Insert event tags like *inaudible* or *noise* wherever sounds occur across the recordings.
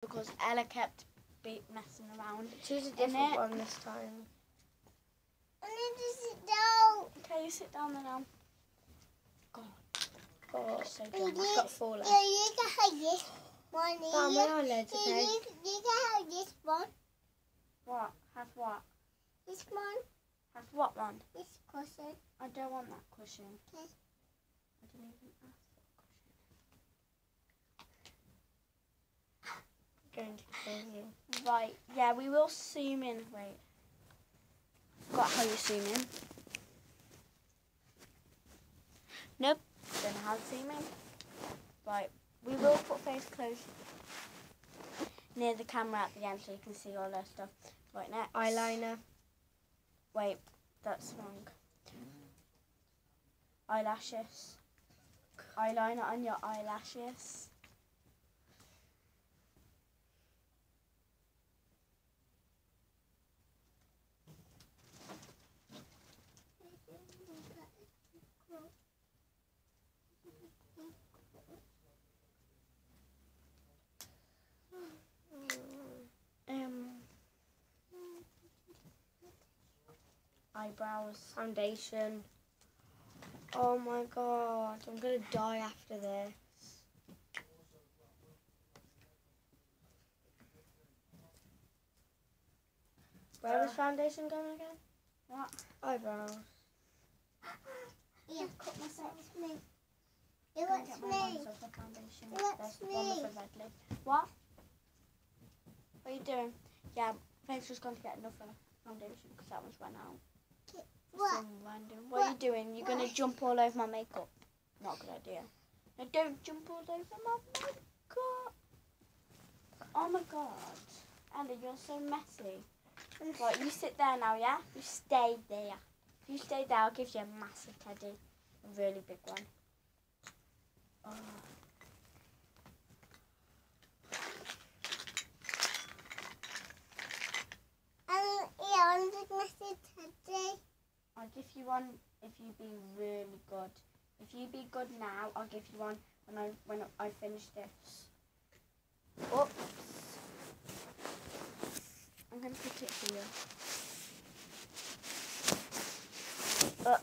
because Ella kept be messing around. Choose a different one this time. I need to sit down. Okay, you sit down there now. God, Oh, you're so You dumb. I've got four Yeah, left. you can have this one. Oh, my eyelids, you, okay? you, you can have this one. What? Have what? This one. Have what one? This cushion. I don't want that cushion. Okay. I didn't even ask for a cushion. Going to kill you. Right, yeah, we will zoom in. Wait. Forgot how you zoom in. Nope, don't know how to zoom in. Right, we will put face close near the camera at the end so you can see all that stuff. Right, next. Eyeliner. Wait, that's wrong. Eyelashes. Eyeliner on your eyelashes. Um, eyebrows. Foundation. Oh my god, I'm gonna die after this. Where was Uh, foundation going again? What? Eyebrows. *gasps* Yeah, cut myself. It's me. It looks me. hands the foundation. It looks me. the red lid. What? What are you doing? Yeah, Faith's just going to get another foundation because that one's run out. What? Random. What, are you doing? You're gonna jump all over my makeup. Not a good idea. No, don't jump all over my makeup. Oh my god. Andy, you're so messy. Right, you sit there now, yeah? You stay there. If you stay there, I'll give you a massive teddy. A really big one. Oh. Um, yeah, I'm. I'll give you one if you be really good. If you be good now, I'll give you one when I when I finish this. Oops. I'm gonna put it here. Uh,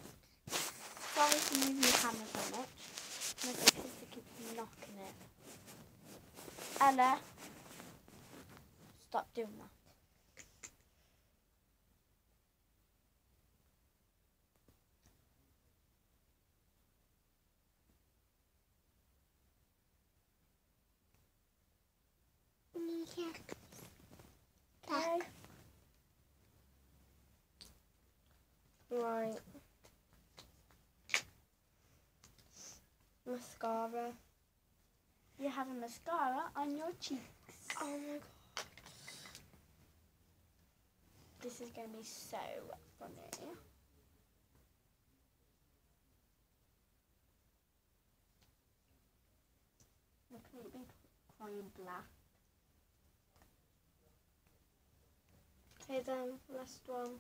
sorry to move your camera so much. My sister keeps knocking it. Ella, stop doing that. Yeah. Okay. Right. Mascara. You have a mascara on your cheeks. Oh my god. This is going to be so funny. Look at me crying black. Okay then, last one.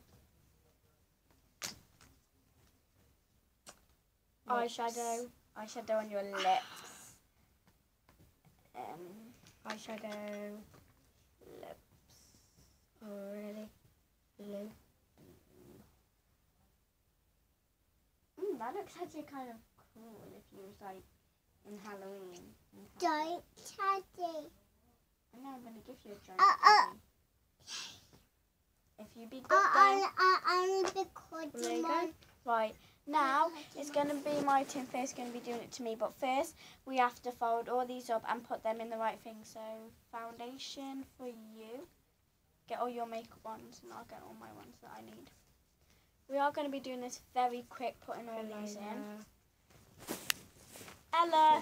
Eyeshadow. Eyeshadow on your lips. Um, Eyeshadow. Lips. Oh really? Blue. mm, that looks actually kind of cool if you was like in Halloween. in Halloween. Giant teddy. I know I'm going to give you a giant Uh, uh. If you be good I, then. I, I, I'm the There cotton you go. Right, now it's going to be my turn first, going to be doing it to me. But first, we have to fold all these up and put them in the right thing. So, foundation for you. Get all your makeup ones, and I'll get all my ones that I need. We are going to be doing this very quick, putting all these in. Ella,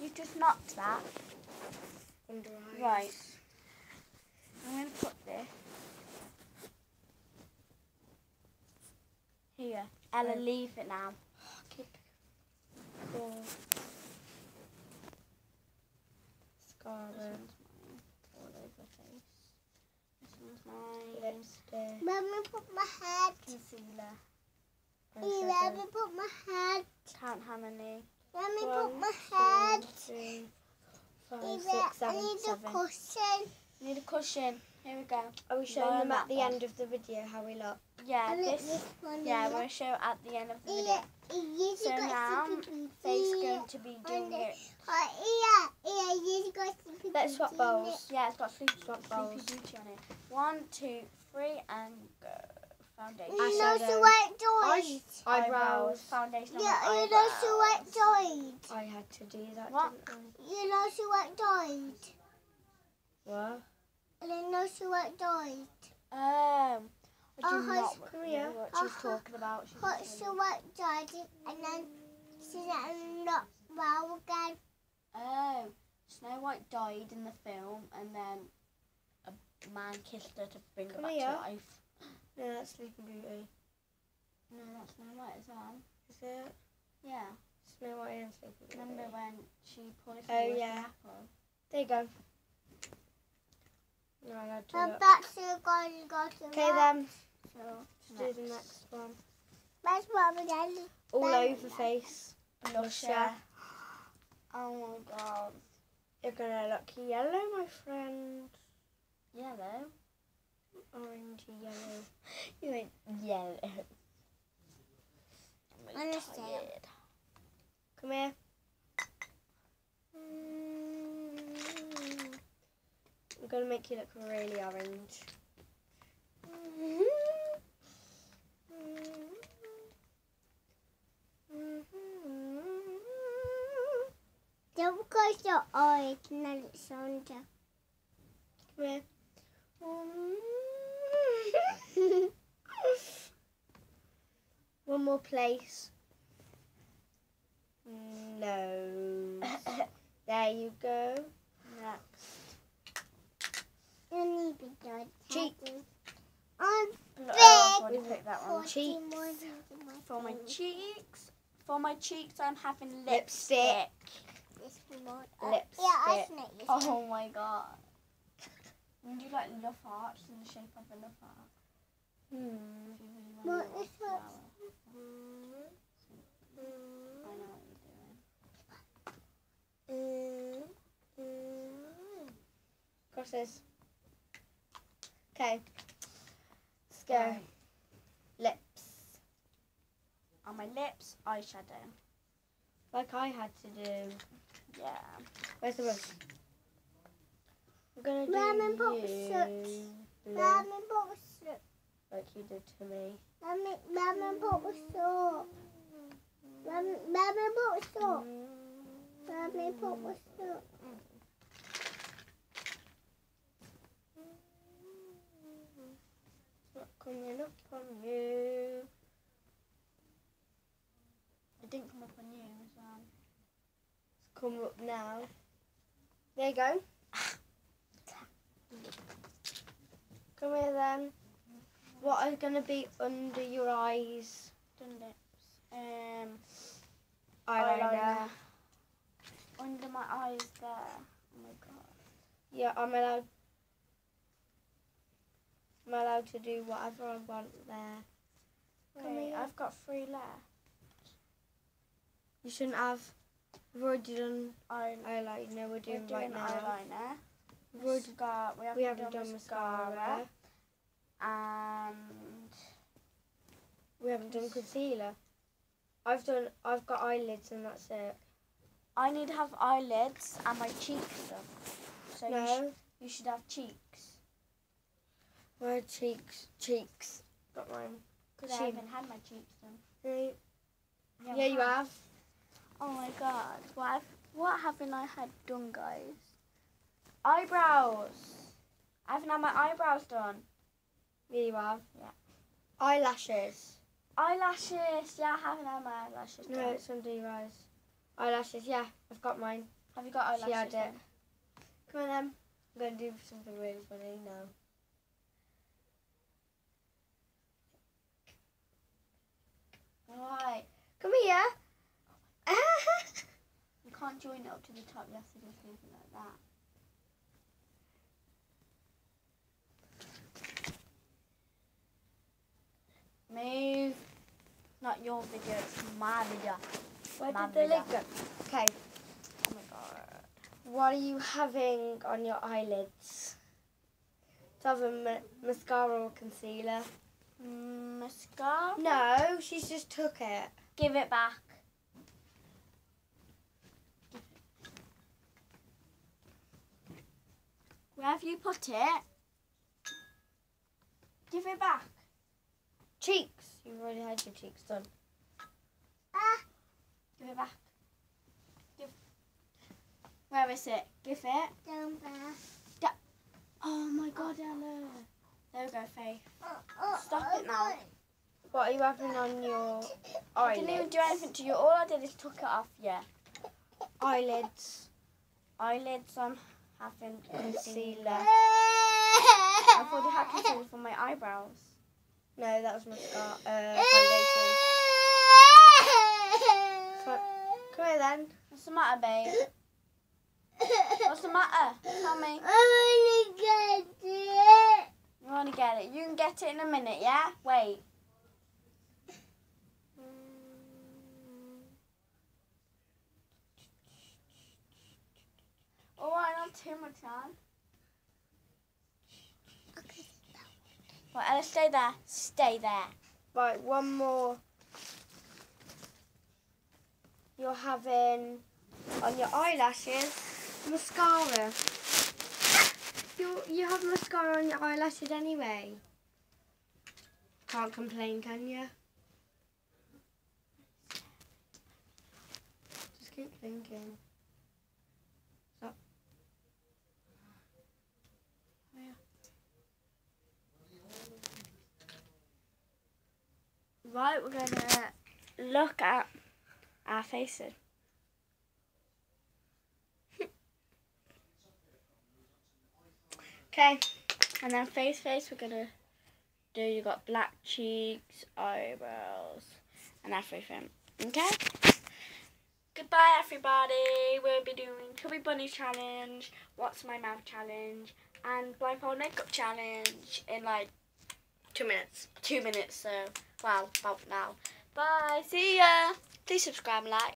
you just knocked that. Under eyes. Right. I'm going to put this. Here. Ella, Right. leave it now. Keep cool. This Mascara. one's mine. All over face. This one's mine. Lipstick. Let me put my head. Concealer. Let eyeshadow. me put my head. Count how many. Let me One, put my head. three, five, Eva, six, I seven, need a seven. cushion. Need a cushion. Here we go. Are we showing Learn them at the one. end of the video how we look? Yeah, I like this. this one. Yeah, we're gonna show at the end of the video. you So now, something Faye's going to be doing it. Yeah, yeah, you got something Let's swap bowls. Yeah, it's got Sleepy, Swap bowls. Beauty on it. One, two, three, and go. Foundation. it. You know Eyeshadow. so what doing. Eyebrows. Foundation Yeah, my you know so what eyebrows. I had to do that, What? didn't You know so what doing. I? Know so what doing. Um, I do Oh, not Korea. what she's talking about. She's Hot not so telling me. what doing. And then I'm not well again. Oh, Snow White died in the film, and then a man kissed her to bring her back here. to life. No, that's Sleeping Beauty. No, that's Snow White as well. Is it? Yeah. Snow White and Sleeping Beauty. Remember when she poisoned Oh, her yeah. the apple? There you go. No, I had to I'm look. back to go and go to Okay work. then, So, let's do the next one. That's what I'm done. All Then- over face. blusher. Oh my god. You're gonna look yellow, my friend. Yellow? Orange, yellow. *laughs* You mean yellow. I'm really tired. Come here. Mm. I'm gonna make you look really orange. Don't go so orange and then it's under. Come here. One more place. *laughs* No. there you go. Next. You need to do it. Cheek. I'm Bl- oh, I've already big. picked that one. Cheeks. For my cheeks. For my cheeks, I'm having Lipstick. lipstick. Lipstick. Yeah, I snake. Oh my god. Would you like love hearts in the shape of a love heart? Hmm. If you really wanna What is that? I know what you're doing. Hmm. Hmm. Crosses. Okay. Let's go. Right. Lips. On my lips, eyeshadow. Like I had to do. Yeah. Where's the brush? I'm gonna do you soot. blue, Lemon bottle soup. like you did to me. Lemon, lemon bottle soup. Lemon, lemon bottle soup. Lemon bottle soup. Not coming up on you. It didn't come up on you as well. It's come up now. There you go. Come here then. What are gonna be under your eyes? Done lips. Um, Eyeliner. Under my eyes there. Oh my god. Yeah, I'm allowed. I'm allowed to do whatever I want there. Come here. I've got three left. You shouldn't have. We've already done eyeliner. We're, We're doing right now. eyeliner. We've already- Mascara. We haven't, we haven't done, done mascara. mascara. And We haven't done concealer. I've done. I've got eyelids and that's it. I need to have eyelids and my cheeks done. So you, no, sh- you should have cheeks. my cheeks. Cheeks. Got mine. Because I haven't had my cheeks done. Right. Yeah, Yeah, you have. Oh my god. What, have, what haven't I had done, guys? Eyebrows. I haven't had my eyebrows done. You have. Yeah. Eyelashes. Eyelashes. Yeah, I haven't had my eyelashes No, done. it's under your eyes. Eyelashes. Yeah, I've got mine. Have you got eyelashes? She had it. Come on then. I'm gonna do something really funny now. Right. Come here. You can't join it up to the top. You have to do something like that. Move. Not your video, it's my video. Where My did the video. lid go? Okay. Oh my god. What are you having on your eyelids? To have a ma- mascara or concealer? Mm, mascara. No, she's just took it. Give it back. Where have you put it? Give it back. Cheeks. You've already had your cheeks done. Ah, Give it back. Give. Where is it? Give it. down there. Oh my god, Ella. There we go, Faith. Stop it now. What are you having on your I didn't even do anything to you. All I did is took it off. Yeah. Eyelids. Eyelids on having concealer. Concealer. I thought you had concealer for my eyebrows. No, that was mascara. Uh, foundation. *laughs* Come here then. What's the matter, babe? What's the matter? Tell me. I wanna get it. You want to get it? You can get it in a minute, yeah? Wait. Alright, not too much on. Right, Ella, stay there. Stay there. Right, one more. You're having on your eyelashes mascara. You you have mascara on your eyelashes anyway. Can't complain, can you? Just keep thinking. Stop. Right, we're going to look at our faces. Okay. And then face face, we're gonna do. You got black cheeks, eyebrows, and everything. Okay. Goodbye, everybody. We'll be doing Chubby Bunny challenge, What's My Mouth challenge, and blindfold makeup challenge in like Two minutes. two minutes. So, well, about now. Bye. See ya. Please subscribe and like.